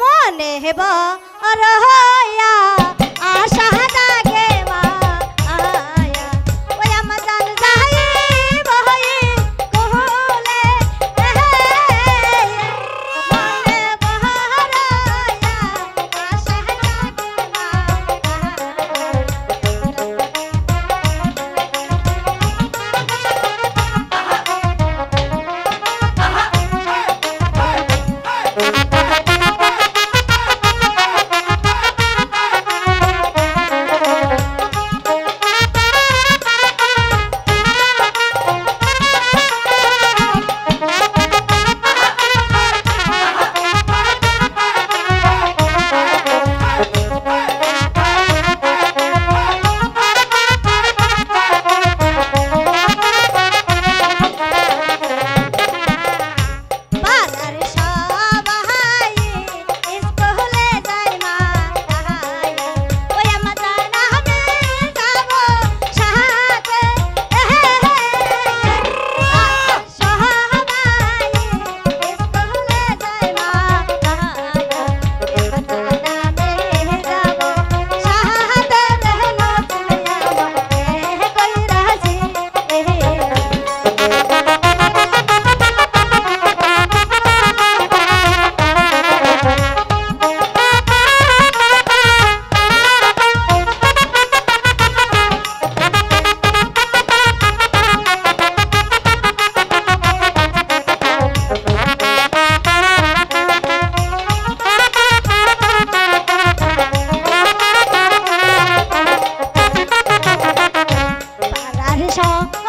মনে হেব আর হয়া 上